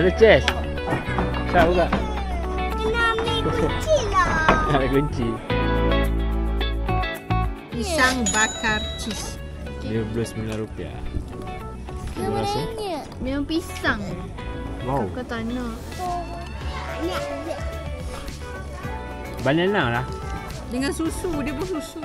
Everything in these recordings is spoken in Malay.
Ada chest. Tak buka. Kena ambil kunci lah. Ada kunci. Pisang bakar cheese. RM59. Terima kasih. Memang pisang. Wow. Kau tak nak. Nak ambil. Banana lah. Dengan susu, dia pun susu.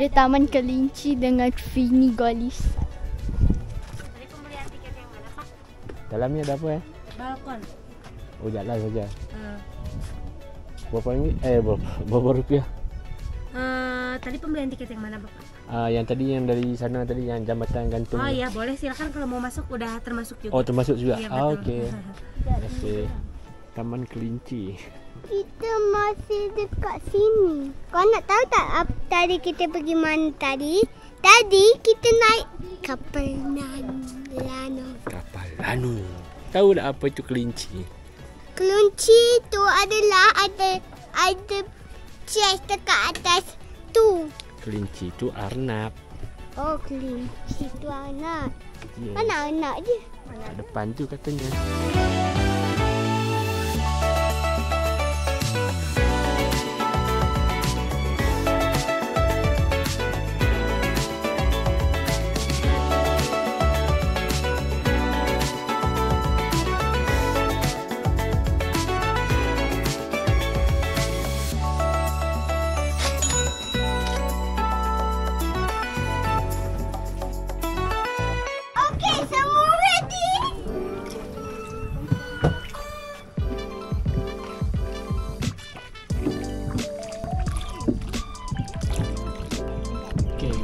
Ada taman kelinci dengan Fini Golis. Dalamnya ada apa eh? Balkon. Oh, jalan saja. Uh, Berapa ringgit? Eh, berapa, berapa rupiah? uh, tadi pembelian tiket yang mana Bapak? Ah, yang tadi yang dari sana tadi yang jambatan gantung. Oh iya, boleh silakan kalau mau masuk udah termasuk juga. Oh, termasuk juga. Iya, ah, betul. okey. Terima kasih. Taman Kelinci. Kita masih dekat sini. Kau nak tahu tak apa tadi kita pergi mana tadi? Tadi kita naik kapal Lano. Kapal Lanu. Tahu tak apa itu kelinci? Kelunci tu adalah ada ada chest dekat atas tu. Kelinci itu arnab. Oh, kelinci tu anak. Yeah. Mana anak je? Kat depan tu katanya.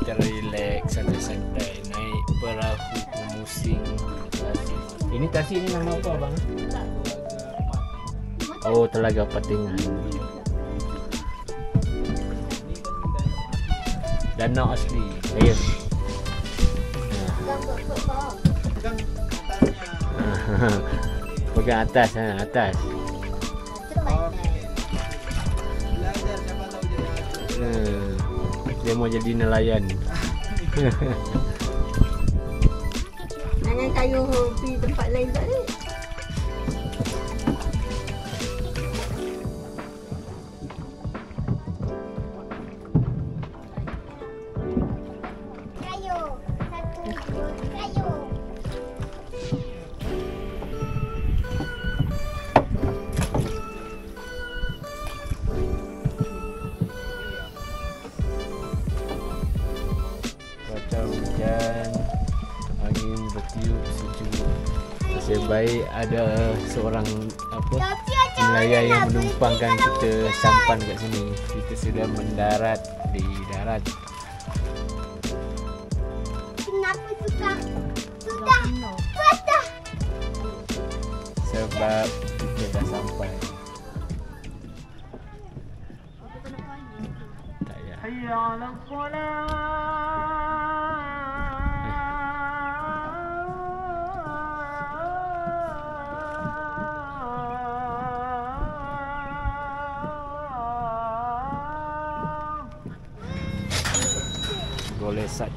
Kita relax santai-santai naik perahu pemusing tasik. Ini tasik ni nama apa abang? Oh, Telaga Patingan. Danau asli. Ya. Pegang atas ha, atas. Hmm. Dia mau jadi nelayan. Jangan kayu pergi tempat lain tak ni. Nasib baik ada seorang apa mana yang menumpangkan kita sampan kat sini. Kita sudah mendarat di darat. Kenapa suka? Sudah. Sudah. Sebab kita dah sampai. Tak this side.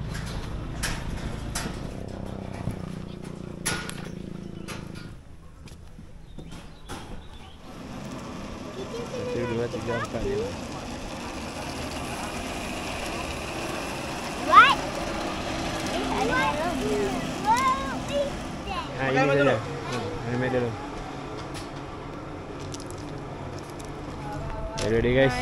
Satu, dua, tiga, empat, lima. What? Ready guys?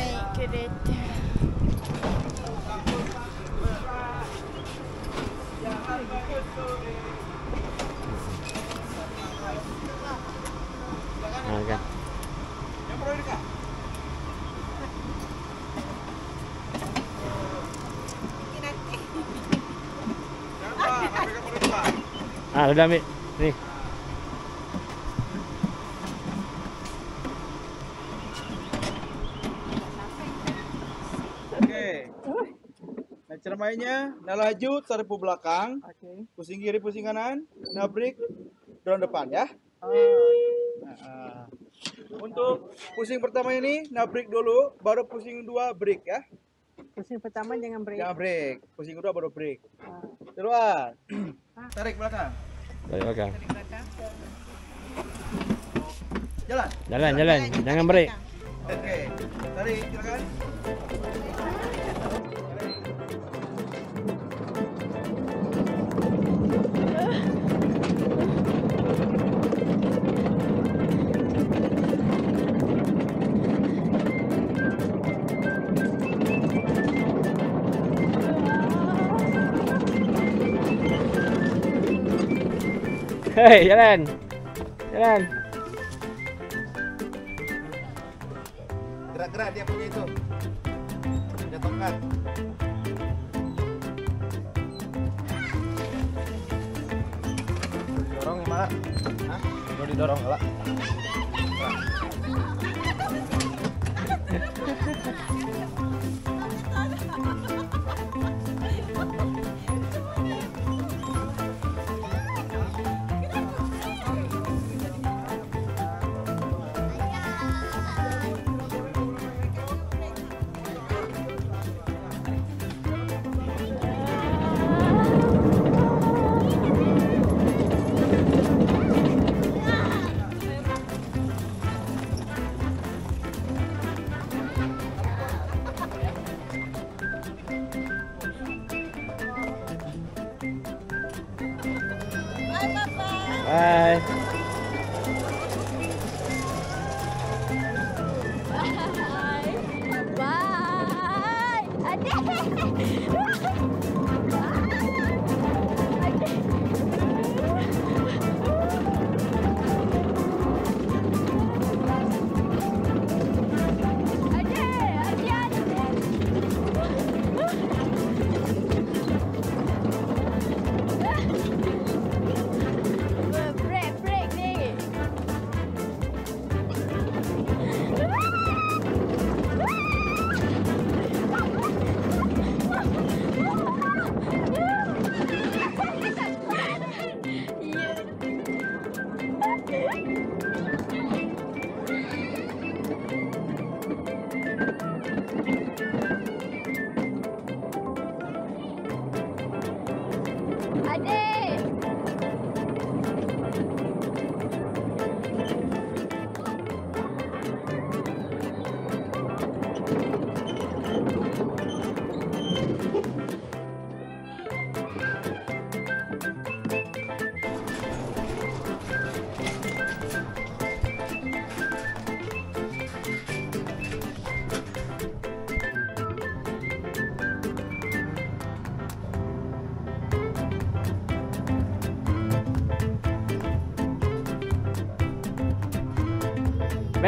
Ah, sudah ambil. Ni. Okey. Nak cara mainnya, nak laju tarik pu belakang, Okey. pusing kiri, pusing kanan, nak break, dorong depan ya. Oh. Ah. Untuk pusing pertama ini nak break dulu, baru pusing dua break ya. Pusing pertama jangan break. Jangan break. Pusing kedua baru break. Terus. Tarik belakang. Balik belakang. Jalan. Jalan, jalan. Jangan break. Okey. Tarik silakan. Hei, jalan. Jalan. Gerak-gerak dia punya itu. Dia tongkat. Dorong gimana? Hah? Mau didorong enggak?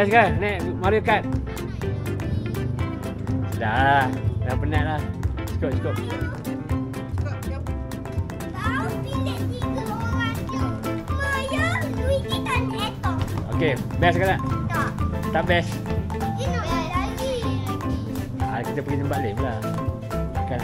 Best ke? Naik Mario Kart. Dah. Dah penat lah. Cukup, cukup. Okey, best ke tak? Tak. Tak best. Dia nak lagi. Ah, kita pergi tempat lain pula. Kan.